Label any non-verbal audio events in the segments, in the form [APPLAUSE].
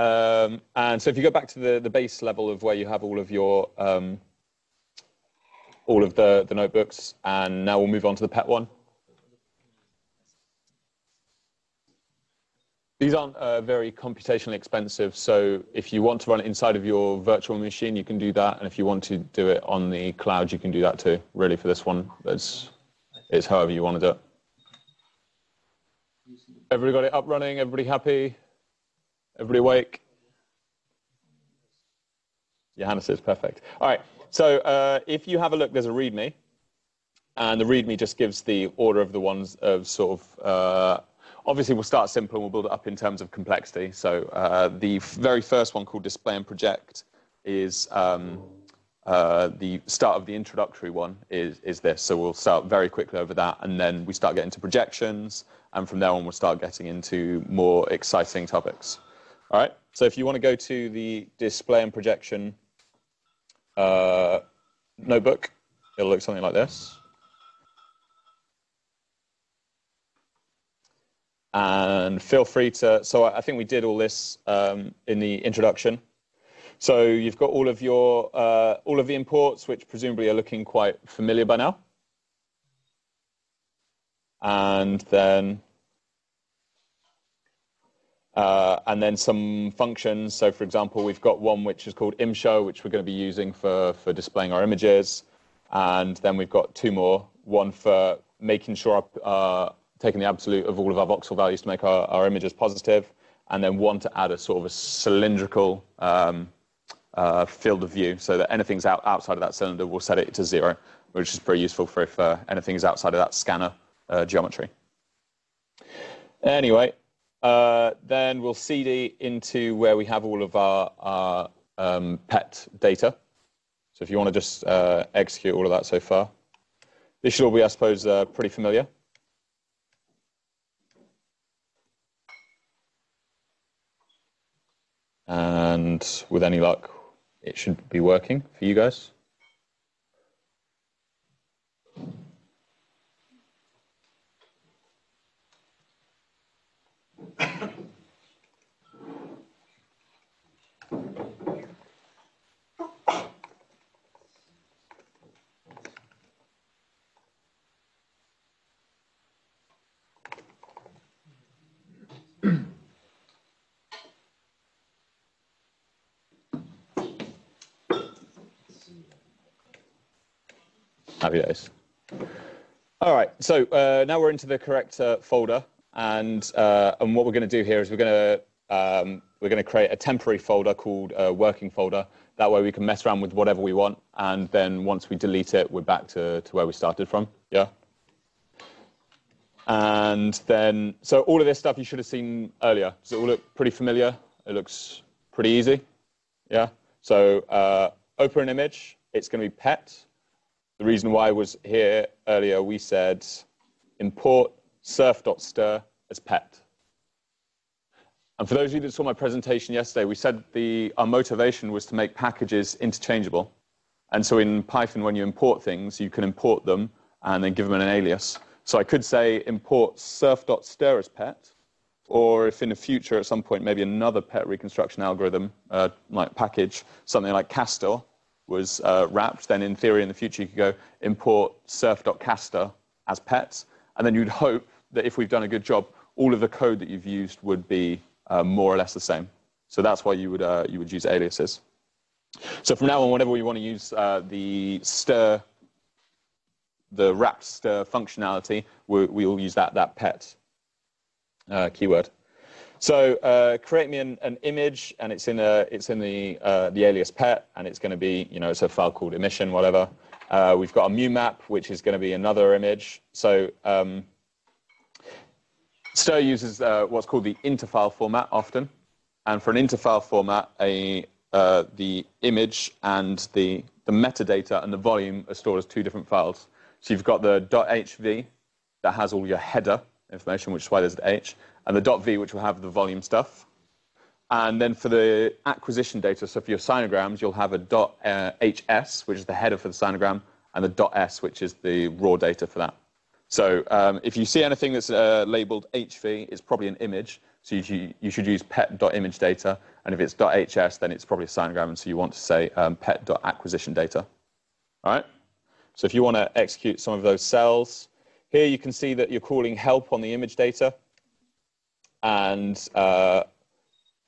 Um, and so if you go back to the, the base level of where you have all of your um, all of the, the notebooks, and now we'll move on to the pet one. These aren't uh, very computationally expensive, so if you want to run it inside of your virtual machine, you can do that, and if you want to do it on the cloud, you can do that too. Really, for this one, it's, it's however you want to do it. Everybody got it up running? Everybody happy? Everybody awake? Johannes is perfect. All right, so uh, if you have a look, there's a README, and the README just gives the order of the ones of sort of uh, Obviously, we'll start simple and we'll build it up in terms of complexity. So uh, the very first one called display and project is um, uh, the start of the introductory one is, is this. So we'll start very quickly over that and then we start getting to projections and from there on we'll start getting into more exciting topics. All right, so if you want to go to the display and projection uh, notebook, it'll look something like this. and feel free to. So I think we did all this um, in the introduction. So you've got all of your uh, all of the imports, which presumably are looking quite familiar by now, and then and then some functions. So for example, we've got one which is called imshow, which we're going to be using for for displaying our images, and then we've got two more. One for making sure our, uh, taking the absolute of all of our voxel values to make our, our images positive, and then one to add a sort of a cylindrical um, uh, field of view so that anything's out, outside of that cylinder, we'll set it to zero, which is pretty useful for if uh, anything is outside of that scanner uh, geometry. Anyway, uh, then we'll CD into where we have all of our, our um, pet data. So if you want to just uh, execute all of that so far. This should all be, I suppose, uh, pretty familiar. and with any luck, it should be working for you guys. Happy days. All right, so uh, now we're into the correct uh, folder, and uh, and what we're going to do here is we're going to um, we're going to create a temporary folder called a working folder. That way we can mess around with whatever we want, and then once we delete it, we're back to, to where we started from. Yeah. And then, so all of this stuff you should have seen earlier. Does it all look pretty familiar? It looks pretty easy. Yeah. So uh, open an image. It's going to be pet. The reason why I was here earlier, we said import sirf.STIR as pet. And for those of you that saw my presentation yesterday, we said the, our motivation was to make packages interchangeable. And so in Python, when you import things, you can import them and then give them an alias. So I could say import sirf.STIR as pet, or if in the future at some point maybe another pet reconstruction algorithm uh, like package, something like CASToR, was uh, wrapped, then in theory in the future you could go import sirf.castor as pets, and then you'd hope that if we've done a good job, all of the code that you've used would be uh, more or less the same. So that's why you would, uh, you would use aliases. So from now on, whenever we want to use uh, the STIR, the wrapped STIR functionality, we, will use that, that pet uh, keyword. So uh, create me an, an, image, and it's in a it's in the uh, the alias pet, and it's going to be you know it's a file called emission whatever. Uh, we've got a mu map, which is going to be another image. So um, STIR uses uh, what's called the interfile format often, and for an interfile format, a uh, the image and the the metadata and the volume are stored as two different files. So you've got the .hv that has all your header information, which is why there's the H, and the .v, which will have the volume stuff. And then for the acquisition data, so for your sinograms, you'll have a .hs, which is the header for the sinogram, and the .s, which is the raw data for that. So um, if you see anything that's uh, labeled HV, it's probably an image, So you, you should use pet.image data. And if it's .hs, then it's probably a sinogram. And so you want to say um, pet.acquisition data. All right? So if you want to execute some of those cells, here you can see that you're calling help on the image data. And uh,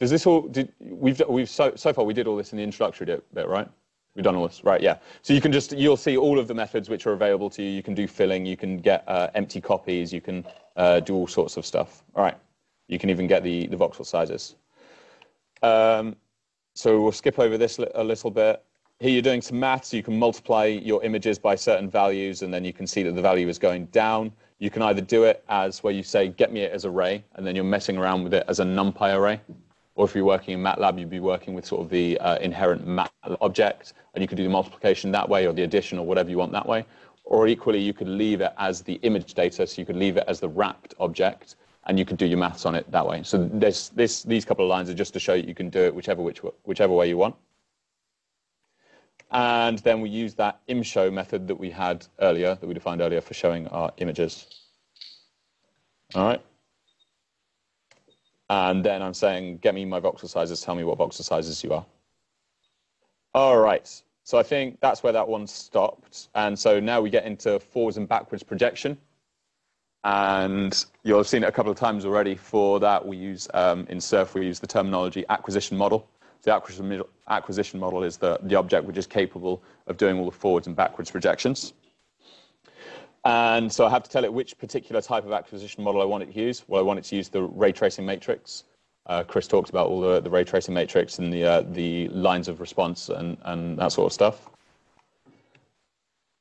does this all, did, we've, we've so, so far we did all this in the introductory bit, right? We've done all this, right? Yeah. So you can just you'll see all of the methods which are available to you. You can do filling, you can get uh, empty copies, you can uh, do all sorts of stuff. All right. You can even get the the voxel sizes. Um, so we'll skip over this a little bit. Here you're doing some maths. You can multiply your images by certain values, and then you can see that the value is going down. You can either do it as where you say, get me it as array, and then you're messing around with it as a NumPy array. Or if you're working in MATLAB, you'd be working with sort of the uh, inherent MATLAB object, and you could do the multiplication that way, or the addition, or whatever you want that way. Or equally, you could leave it as the image data, so you could leave it as the wrapped object, and you could do your maths on it that way. So this, this, these couple of lines are just to show you you can do it whichever, which, whichever way you want. And then we use that imshow method that we had earlier, that we defined earlier for showing our images. All right. And then I'm saying, get me my voxel sizes, tell me what voxel sizes you are. All right. So I think that's where that one stopped. And so now we get into forwards and backwards projection. And you'll have seen it a couple of times already. For that, we use um, in SIRF, we use the terminology acquisition model. The acquisition, model is the, the object which is capable of doing all the forwards and backwards projections. And so I have to tell it which particular type of acquisition model I want it to use. Well, I want it to use the ray tracing matrix. Uh, Chris talked about all the, the ray tracing matrix and the, uh, the lines of response and, and that sort of stuff.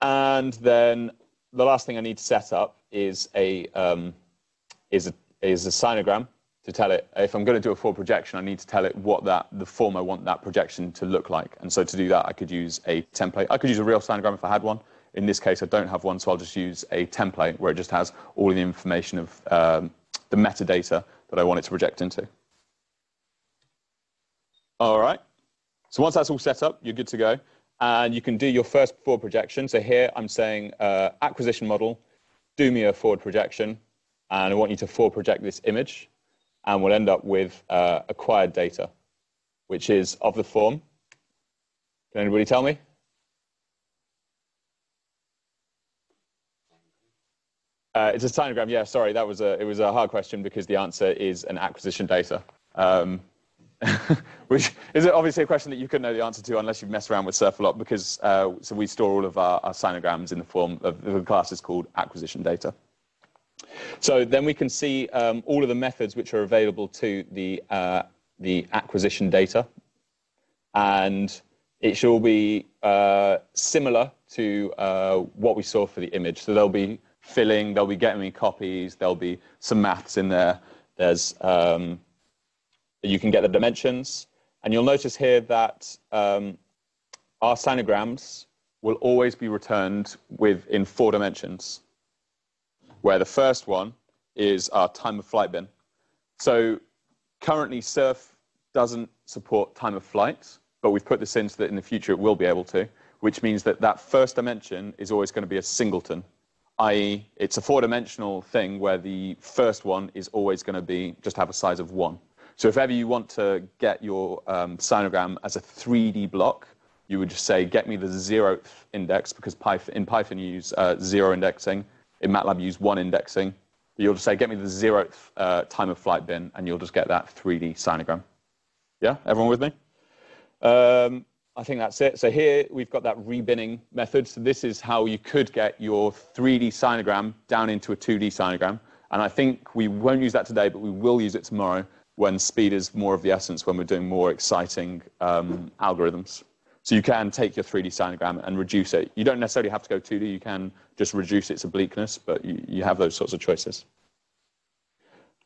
And then the last thing I need to set up is a, um, is a, is a sinogram to tell it, if I'm going to do a forward projection, I need to tell it what that, the form I want that projection to look like. And so to do that, I could use a template. I could use a real sinogram if I had one. In this case, I don't have one, so I'll just use a template where it just has all the information of um, the metadata that I want it to project into. All right. So once that's all set up, you're good to go. And you can do your first forward projection. So here I'm saying uh, acquisition model, do me a forward projection. And I want you to forward project this image. And we'll end up with uh, acquired data, which is of the form. Can anybody tell me? Uh, it's a sinogram. Yeah, sorry, that was a it was a hard question because the answer is an acquisition data, um, [LAUGHS] which is obviously a question that you couldn't know the answer to unless you've messed around with SIRF a lot. Because uh, so we store all of our, our sinograms in the form of the class is called acquisition data. So then we can see um, all of the methods which are available to the uh, the acquisition data, and it shall be uh, similar to uh, what we saw for the image. So there'll be filling, they'll be getting me copies, there'll be some maths in there. There's, um, you can get the dimensions. And you'll notice here that um, our sinograms will always be returned within four dimensions, where the first one is our time of flight bin. So currently SIRF doesn't support time of flight, but we've put this in so that in the future it will be able to, which means that that first dimension is always going to be a singleton i.e., it's a four-dimensional thing where the first one is always going to be just have a size of one. So if ever you want to get your um, sinogram as a 3D block, you would just say, get me the zeroth index, because Python, in Python you use uh, zero indexing. In MATLAB use one indexing. You'll just say, get me the zeroth uh, time of flight bin, and you'll just get that 3D sinogram. Yeah, everyone with me? Um, I think that's it. So here we've got that rebinning method. So this is how you could get your 3D sinogram down into a 2D sinogram. And I think we won't use that today, but we will use it tomorrow when speed is more of the essence, when we're doing more exciting um, algorithms. So you can take your 3D sinogram and reduce it. You don't necessarily have to go 2D. You can just reduce its obliqueness, but you, you have those sorts of choices.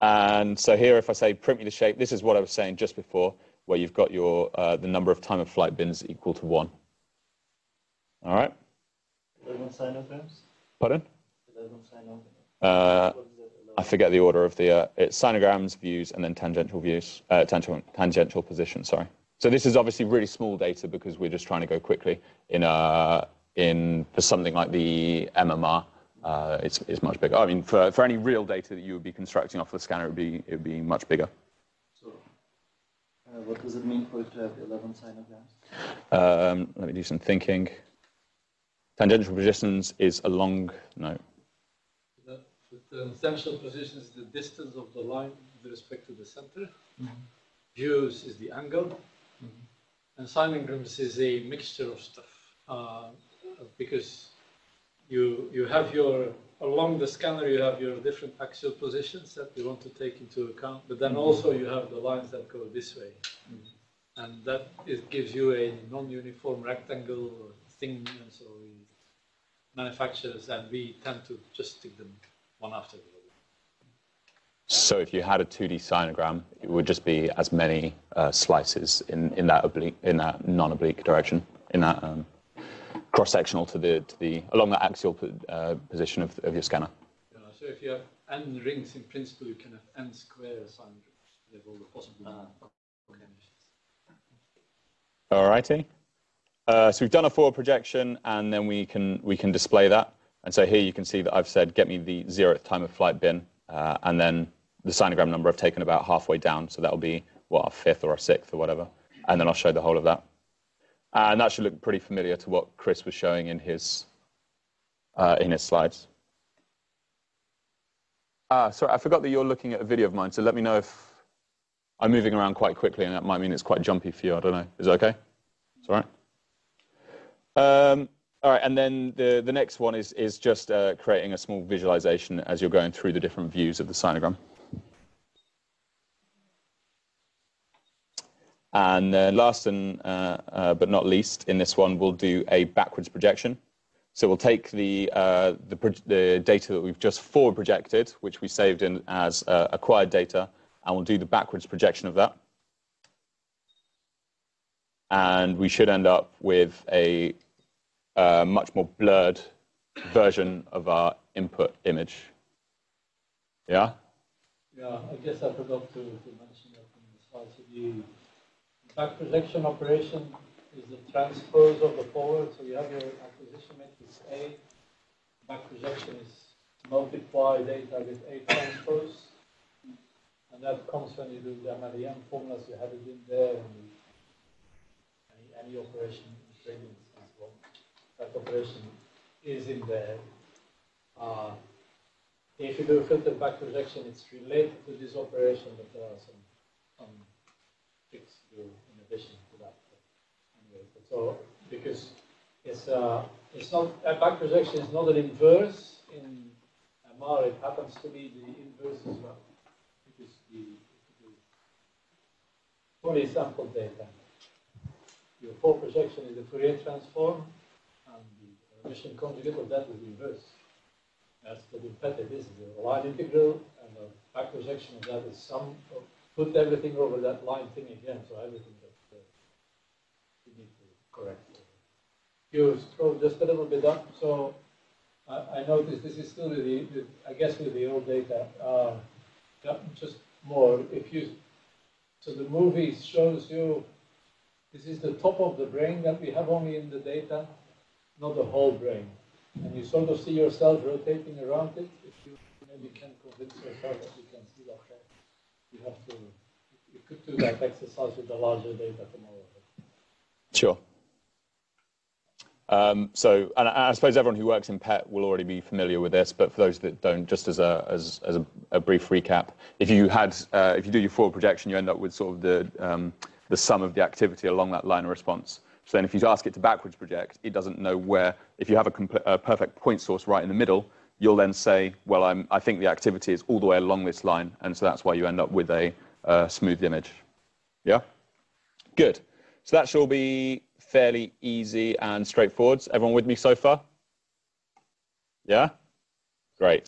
And so here, if I say print me the shape, this is what I was saying just before where you've got your uh, the number of time of flight bins equal to one. All right. Pardon? Uh, I forget the order of the uh, it's sinograms, views, and then tangential views, uh, tangential, tangential position. Sorry. So this is obviously really small data because we're just trying to go quickly in uh, in for something like the mMR. uh, it's, it's much bigger. I mean, for, for any real data that you would be constructing off the scanner, it would be, it would be much bigger. So, uh, what does it mean for it to have 11 sinograms? Um, let me do some thinking. Tangential positions is along, no. The, the tangential position is the distance of the line with respect to the center. Mm -hmm. Views is the angle. Mm -hmm. And sinograms is a mixture of stuff. Uh, because you, you have your, along the scanner, you have your different axial positions that you want to take into account, but then also you have the lines that go this way. And that it gives you a non-uniform rectangle thing, and so we, manufacturers and we tend to just stick them one after the other. So if you had a 2D sinogram, it would just be as many uh, slices in, in that oblique, in that non-oblique direction, in that um, cross-sectional to the, to the, along that axial uh, position of, of your scanner. Yeah, so if you have n rings, in principle, you can have n square sine You have all the possible uh, combinations. All righty. Uh, so we've done a forward projection, and then we can we can display that. And so here you can see that I've said, get me the zeroth time of flight bin, uh, and then the sinogram number I've taken about halfway down. So that'll be, what, a fifth or a sixth or whatever. And then I'll show the whole of that. And that should look pretty familiar to what Chris was showing in his, uh, in his slides. Ah, sorry, I forgot that you're looking at a video of mine, so let me know if I'm moving around quite quickly, and that might mean it's quite jumpy for you. I don't know. Is it okay? It's all right. Um, all right, and then the, the next one is, is just uh, creating a small visualization as you're going through the different views of the sinogram. And uh, last and uh, uh, but not least, in this one, we'll do a backwards projection. So we'll take the, uh, the, the, data that we've just forward projected, which we saved in as uh, acquired data, and we'll do the backwards projection of that. And we should end up with a uh, much more blurred version of our input image. Yeah? Yeah, I guess I forgot to, to mention that in the slides. So back projection operation is the transpose of the forward. So you have your acquisition matrix A. Back projection is multiply data with A transpose. And that comes when you do the MLEM formulas, you have it in there, and any, any operation in as well. That operation is in there. Uh, if you do filter back projection, it's related to this operation, but there are some, some tricks to do in addition to that. Anyway, so because it's uh, it's not a back projection is not an inverse in MR. It happens to be the inverse as well, because the, the fully sampled data. Your full projection is the Fourier transform, and the Hermitian conjugate of that that is the inverse. That's what impeded is the line integral, and the back projection of that is some put everything over that line thing again, so everything you need to Correct. You scroll just a little bit up. So I, I noticed this is still with the, with, I guess with the old data. Uh, just more. If you so the movie shows you this is the top of the brain that we have only in the data, not the whole brain. And you sort of see yourself rotating around it. If you maybe can convince yourself that you can see that, you have to. You could do that exercise with the larger data tomorrow. Sure. Um, so, and I suppose everyone who works in PET will already be familiar with this, but for those that don't, just as a, as, as a, a brief recap, if you had, uh, if you do your forward projection, you end up with sort of the, um, the sum of the activity along that line of response. So then if you ask it to backwards project, it doesn't know where, if you have a, a perfect point source right in the middle, you'll then say, well, I'm, I think the activity is all the way along this line, and so that's why you end up with a uh, smooth image. Yeah? Good. So that should be fairly easy and straightforward. Everyone with me so far? Yeah? Great.